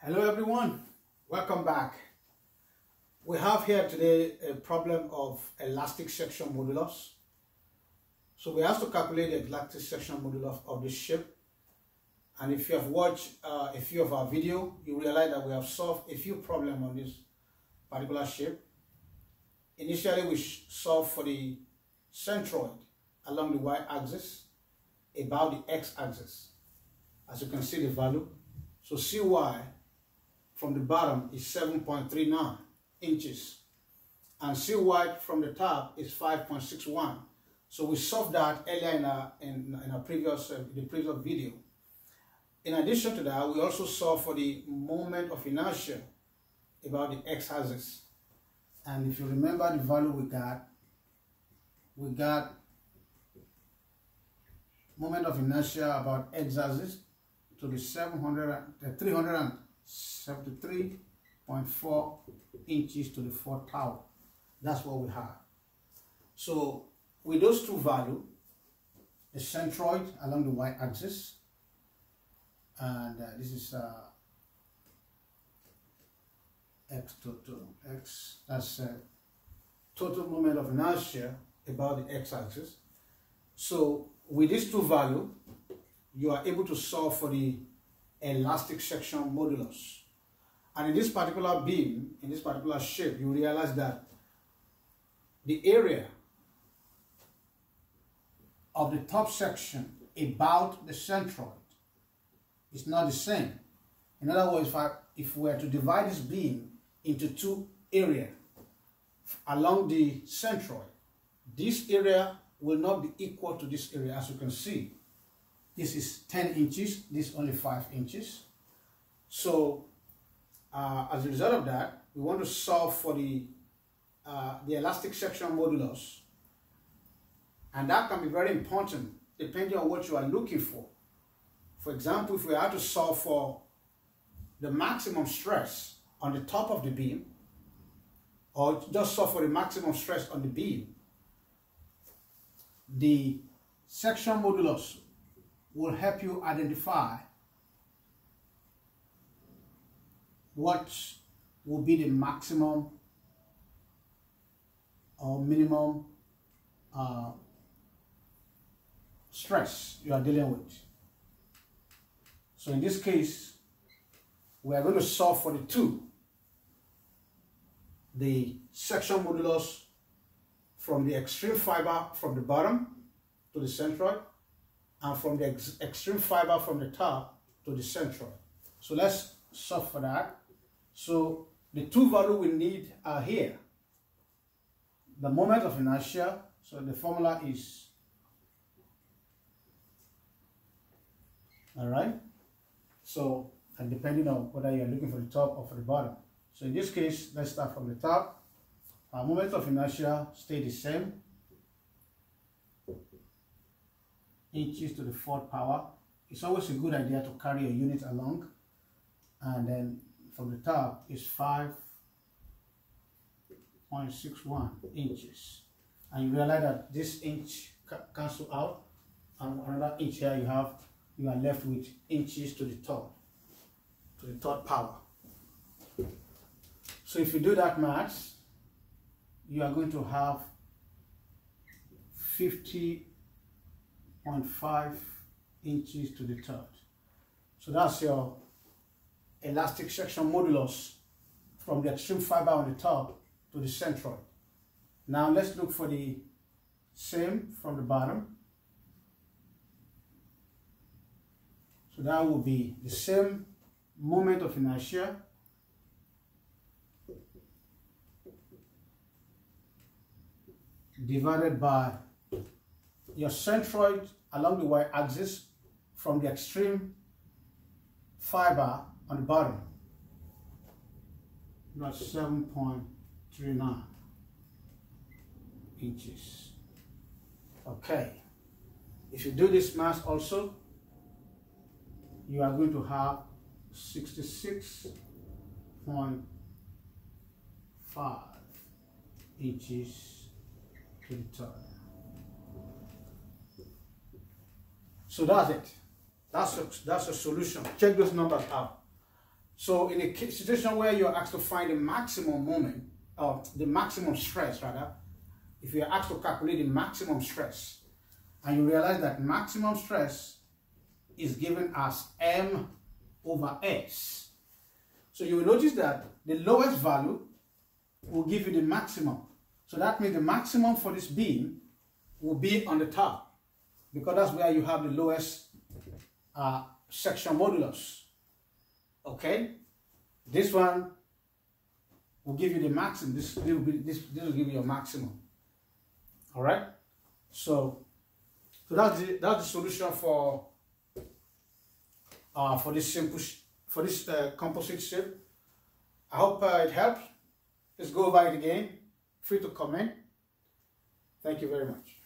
Hello everyone, welcome back. We have here today a problem of elastic section modulus. So we have to calculate the elastic section modulus of this ship. And if you have watched uh, a few of our video, you realize that we have solved a few problems on this particular ship. Initially, we solved for the centroid along the y-axis about the x-axis. As you can see the value. So CY from the bottom is 7.39 inches and sea wide from the top is 5.61. So we solved that earlier in our, in, in our previous, uh, the previous video. In addition to that, we also saw for the moment of inertia about the x-axis. And if you remember the value we got, we got moment of inertia about x-axis to be 700, the 300 73.4 inches to the fourth power. That's what we have. So with those two values, the centroid along the y-axis, and uh, this is uh, x total, x, that's uh, total moment of inertia about the x-axis. So with these two values, you are able to solve for the elastic section modulus. And in this particular beam, in this particular shape, you realize that the area of the top section about the centroid is not the same. In other words, if, I, if we were to divide this beam into two areas along the centroid, this area will not be equal to this area as you can see. This is 10 inches, this is only 5 inches. So uh, as a result of that, we want to solve for the, uh, the elastic section modulus. And that can be very important depending on what you are looking for. For example, if we are to solve for the maximum stress on the top of the beam, or just solve for the maximum stress on the beam, the section modulus will help you identify what will be the maximum or minimum uh, stress you are dealing with. So in this case, we are going to solve for the two. The section modulus from the extreme fiber from the bottom to the centroid and from the ex extreme fiber from the top to the centroid. So let's solve for that. So the two values we need are here. The moment of inertia, so the formula is, all right? So, and depending on whether you're looking for the top or for the bottom. So in this case, let's start from the top. Our moment of inertia stay the same. Inches to the fourth power. It's always a good idea to carry a unit along. And then from the top is 5.61 inches. And you realize that this inch cancel out and another inch here you have, you are left with inches to the top, to the third power. So if you do that math, you are going to have 50.5 inches to the third. So that's your elastic section modulus from the extreme fiber on the top to the centroid. Now let's look for the same from the bottom. So that will be the same moment of inertia divided by your centroid along the y-axis from the extreme fiber on the bottom. That's 7.39 inches. Okay. If you do this math also, you are going to have 66.5 inches to the third. So that's it. That's a, that's a solution. Check those numbers out. So in a situation where you're asked to find the maximum moment, or the maximum stress rather, if you're asked to calculate the maximum stress, and you realize that maximum stress is given as m over s. So you will notice that the lowest value will give you the maximum. So that means the maximum for this beam will be on the top because that's where you have the lowest uh, section modulus. Okay? This one will give you the maximum. This will, be, this, this will give you your maximum. All right? So, so that's the, that's the solution for uh, for this simple for this uh, composite shape. I hope uh, it helps. Let's go over it again. Free to comment. Thank you very much.